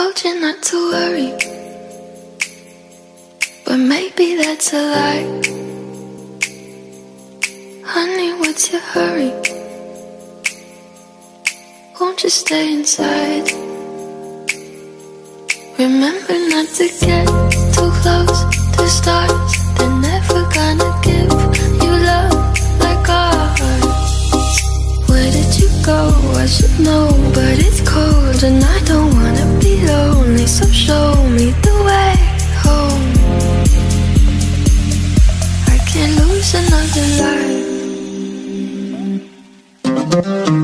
Told you not to worry, but maybe that's a lie. Honey, what's your hurry? Won't you stay inside? Remember not to get too close to stars. They're never gonna go? I should know, but it's cold and I don't wanna be lonely. So show me the way home. I can't lose another life.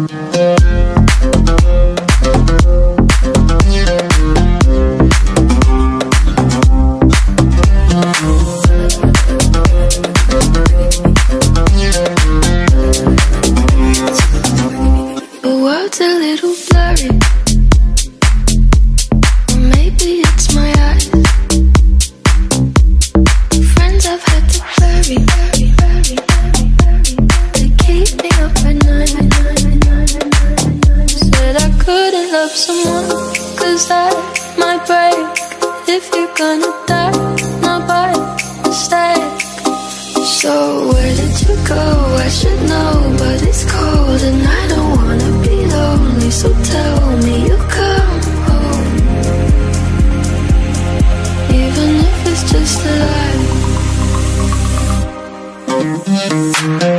Go? I should know, but it's cold and I don't wanna be lonely. So tell me you'll come home, even if it's just a lie.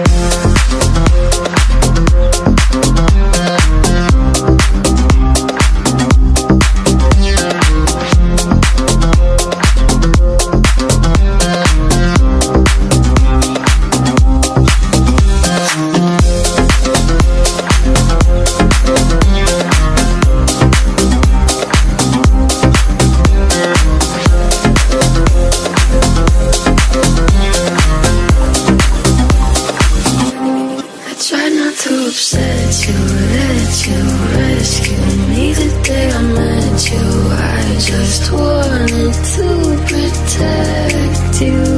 Upset you, let you rescue me the day I met you. I just wanted to protect you,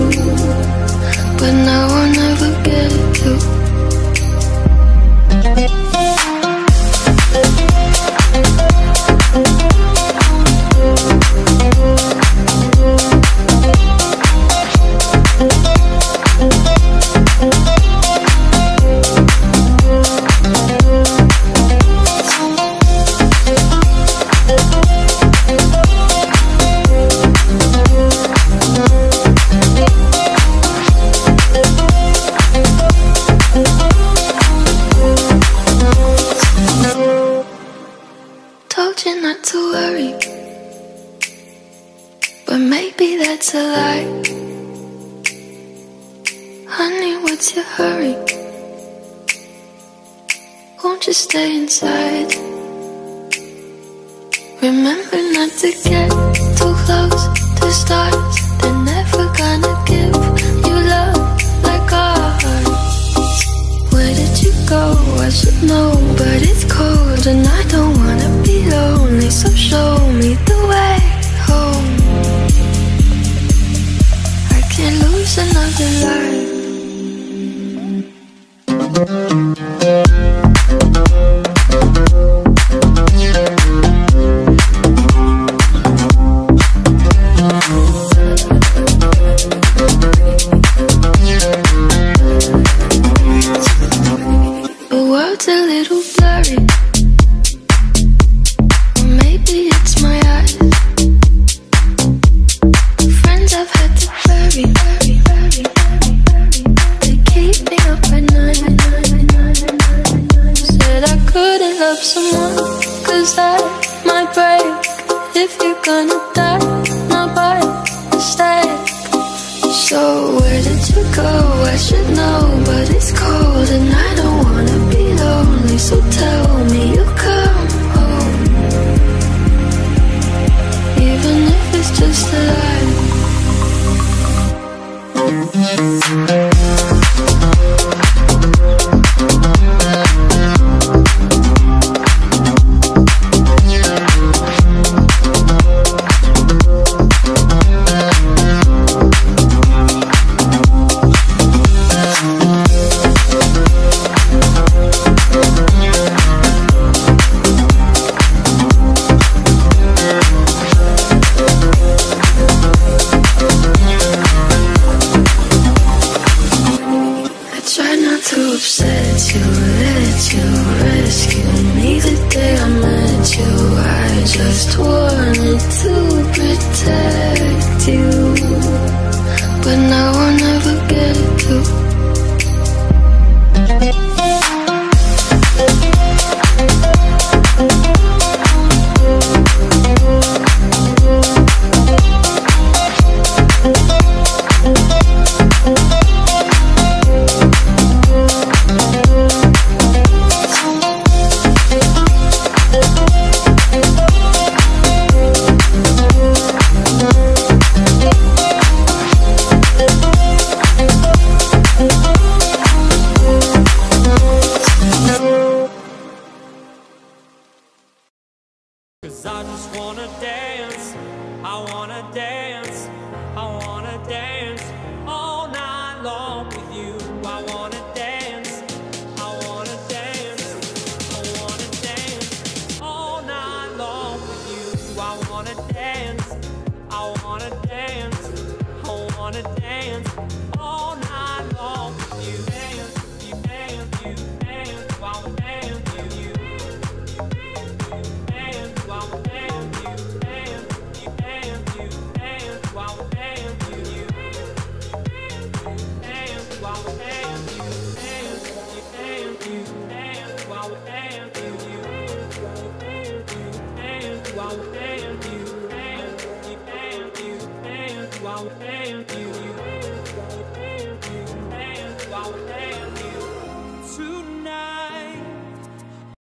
but maybe that's a lie. Honey, what's your hurry? Won't you stay inside? Remember not to get a little blurry. Or maybe it's my eyes. Friends I've had to bury. They keep me up at night. Said I couldn't love someone, cause that might break. If you're gonna die, not by mistake. So where did you go? I should know, but it's cold and I So tell me you'll come home, even if it's just a lie. Just wanted to wanna dance all night long. With you. Dance, how you.